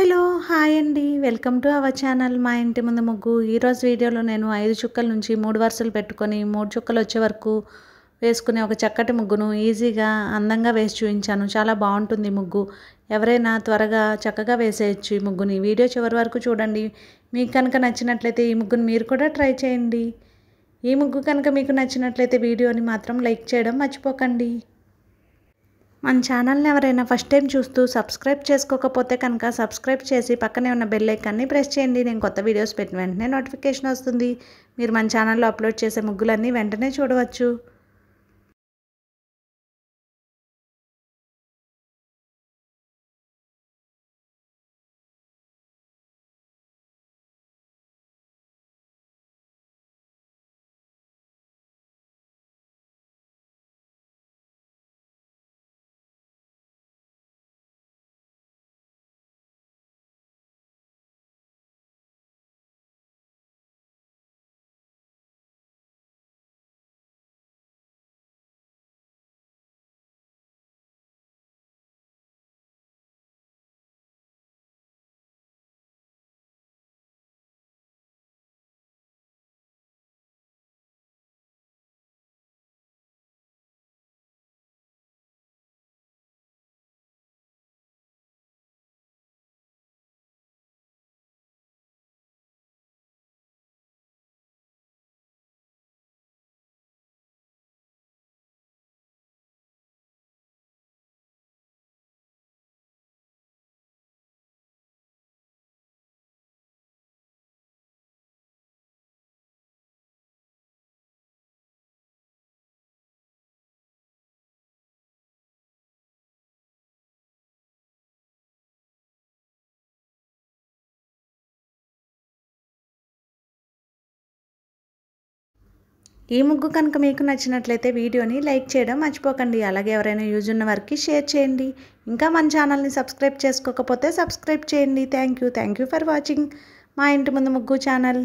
Hello hi అండి. Welcome to our channel మా ఇంటి ముందు ముగ్గు. ఈరోజు వీడియోలో నేను ఐదు చుక్కల నుంచి మూడు వరుసలు పెట్టుకొని మూడు చుక్కలు వచ్చే వరకు వేసుకునే ఒక చక్కటి ముగ్గును ఈజీగా అందంగా వేసి చూపించాను. చాలా బాగుంటుంది ముగ్గు. ఎవరైనా త్వరగా చక్కగా వేసేయచ్చు ఈ ముగ్గుని. వీడియో చివరి వరకు చూడండి. మీకు కనుక నచ్చినట్లయితే ఈ ముగ్గును మీరు కూడా ట్రై చేయండి. ఈ ముగ్గు కనుక మీకు నచ్చినట్లయితే వీడియోని మాత్రం లైక్ చేయడం మర్చిపోకండి. మన ఛానల్ని ఎవరైనా ఫస్ట్ టైం చూస్తూ సబ్స్క్రైబ్ చేసుకోకపోతే కనుక సబ్స్క్రైబ్ చేసి పక్కనే ఉన్న బెల్ ఐకాన్ని ప్రెస్ చేయండి. నేను కొత్త వీడియోస్ పెట్టిన వెంటనే నోటిఫికేషన్ వస్తుంది. మీరు మన ఛానల్లో అప్లోడ్ చేసే ముగ్గులన్నీ వెంటనే చూడవచ్చు. ఈ ముగ్గు కనుక మీకు నచ్చినట్లయితే వీడియోని లైక్ చేయడం మర్చిపోకండి. అలాగే ఎవరైనా యూజ్ ఉన్న వారికి షేర్ చేయండి. ఇంకా మన ఛానల్ని సబ్స్క్రైబ్ చేసుకోకపోతే సబ్స్క్రైబ్ చేయండి. Thank you. Thank you for watching. మా ఇంటి ముందు ముగ్గు ఛానల్.